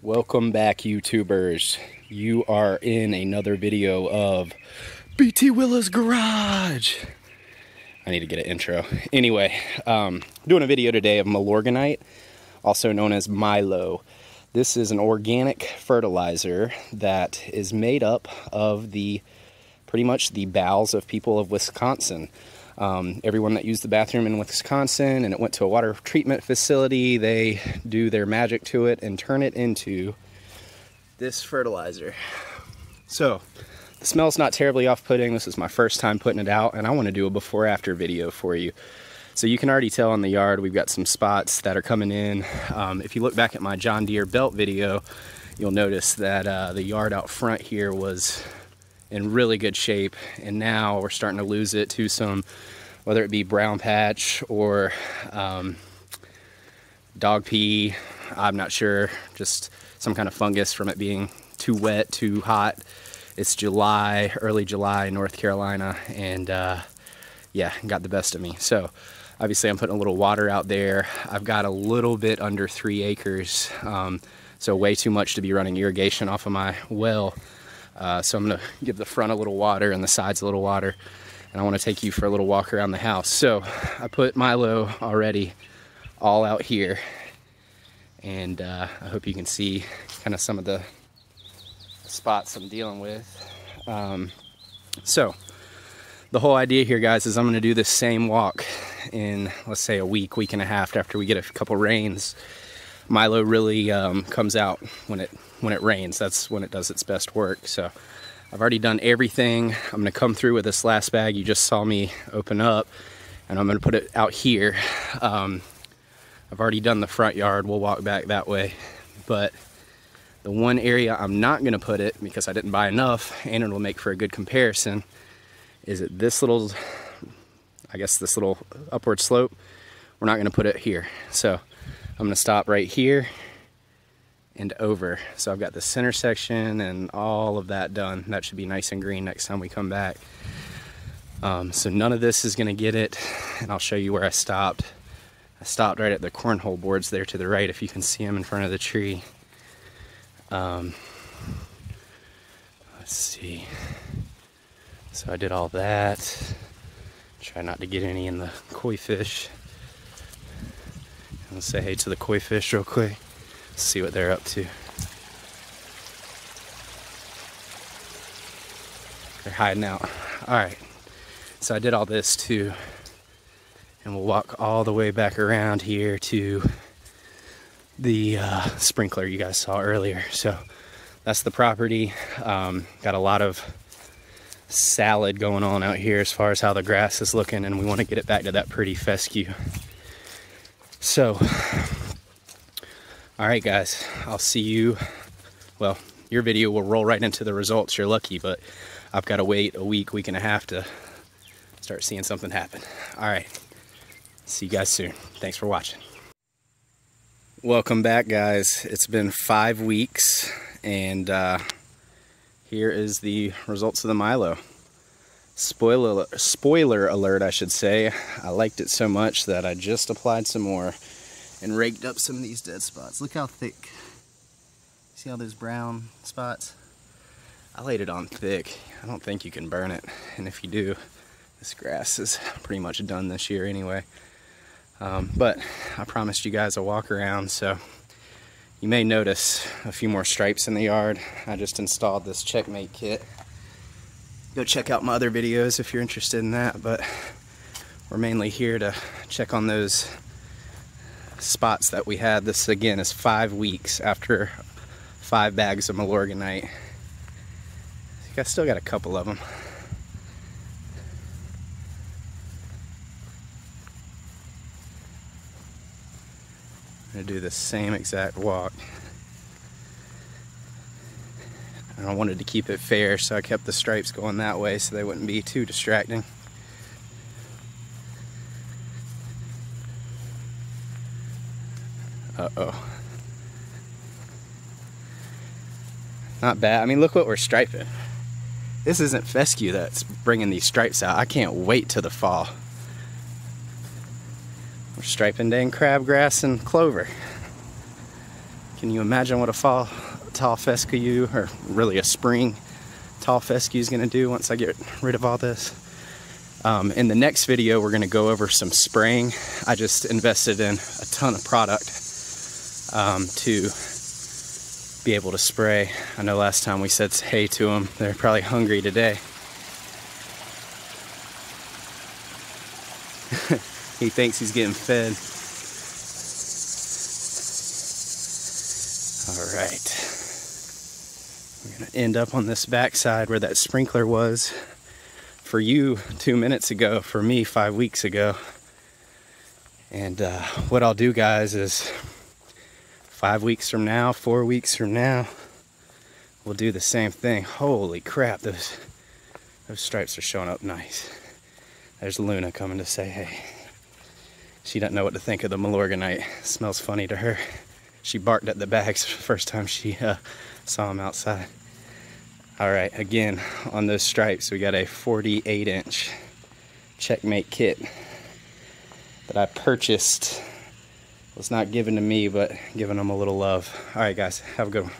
Welcome back, YouTubers. You are in another video of BT Willia's Garage. I need to get an intro. Anyway, um, doing a video today of Milorganite, also known as Milo. This is an organic fertilizer that is made up of the pretty much the bowels of people of Wisconsin. Um, everyone that used the bathroom in Wisconsin and it went to a water treatment facility, they do their magic to it and turn it into this fertilizer. So, the smell's not terribly off-putting. This is my first time putting it out and I want to do a before-after video for you. So you can already tell on the yard we've got some spots that are coming in. Um, if you look back at my John Deere belt video, you'll notice that uh, the yard out front here was in really good shape. And now we're starting to lose it to some whether it be brown patch or um, dog pee, I'm not sure. Just some kind of fungus from it being too wet too hot. It's July early July North Carolina and uh, yeah got the best of me. So obviously I'm putting a little water out there. I've got a little bit under three acres um, so way too much to be running irrigation off of my well uh, so I'm gonna give the front a little water and the sides a little water. And I wanna take you for a little walk around the house. So I put Milo already all out here. And uh, I hope you can see kind of some of the spots I'm dealing with. Um, so the whole idea here, guys, is I'm gonna do this same walk in, let's say a week, week and a half after we get a couple rains. Milo really um, comes out when it when it rains. That's when it does its best work. So I've already done everything. I'm gonna come through with this last bag you just saw me open up and I'm gonna put it out here. Um, I've already done the front yard. We'll walk back that way. But the one area I'm not gonna put it because I didn't buy enough and it'll make for a good comparison is it this little, I guess this little upward slope. We're not gonna put it here. So I'm gonna stop right here and over. So I've got the center section and all of that done. That should be nice and green next time we come back. Um, so none of this is gonna get it, and I'll show you where I stopped. I stopped right at the cornhole boards there to the right, if you can see them in front of the tree. Um, let's see. So I did all that. Try not to get any in the koi fish. Let's say hey to the koi fish real quick. See what they're up to. They're hiding out. All right. So I did all this too. And we'll walk all the way back around here to the uh, sprinkler you guys saw earlier. So that's the property. Um, got a lot of salad going on out here as far as how the grass is looking and we want to get it back to that pretty fescue. So, all right, guys, I'll see you. Well, your video will roll right into the results. You're lucky, but I've got to wait a week, week and a half to start seeing something happen. All right, see you guys soon. Thanks for watching. Welcome back, guys. It's been five weeks, and uh, here is the results of the Milo. Spoiler, spoiler alert, I should say. I liked it so much that I just applied some more and raked up some of these dead spots. Look how thick. See all those brown spots? I laid it on thick. I don't think you can burn it. And if you do, this grass is pretty much done this year anyway. Um, but I promised you guys a walk around, so you may notice a few more stripes in the yard. I just installed this checkmate kit go check out my other videos if you're interested in that, but we're mainly here to check on those spots that we had. This again is five weeks after five bags of Milorganite. I still got a couple of them. I'm gonna do the same exact walk. And I wanted to keep it fair, so I kept the stripes going that way so they wouldn't be too distracting. Uh-oh. Not bad. I mean, look what we're striping. This isn't fescue that's bringing these stripes out. I can't wait till the fall. We're striping dang crabgrass and clover. Can you imagine what a fall tall fescue, or really a spring tall fescue is gonna do once I get rid of all this? Um, in the next video, we're gonna go over some spraying. I just invested in a ton of product um, to be able to spray. I know last time we said hey to them. They're probably hungry today. he thinks he's getting fed. All right. We're gonna end up on this backside where that sprinkler was for you two minutes ago, for me five weeks ago. And uh, what I'll do, guys, is five weeks from now, four weeks from now, we'll do the same thing. Holy crap, those, those stripes are showing up nice. There's Luna coming to say hey. She doesn't know what to think of the Milorganite. It smells funny to her. She barked at the bags the first time she uh, saw them outside. All right, again, on those stripes, we got a 48 inch checkmate kit that I purchased was not given to me, but giving them a little love. All right, guys, have a good one.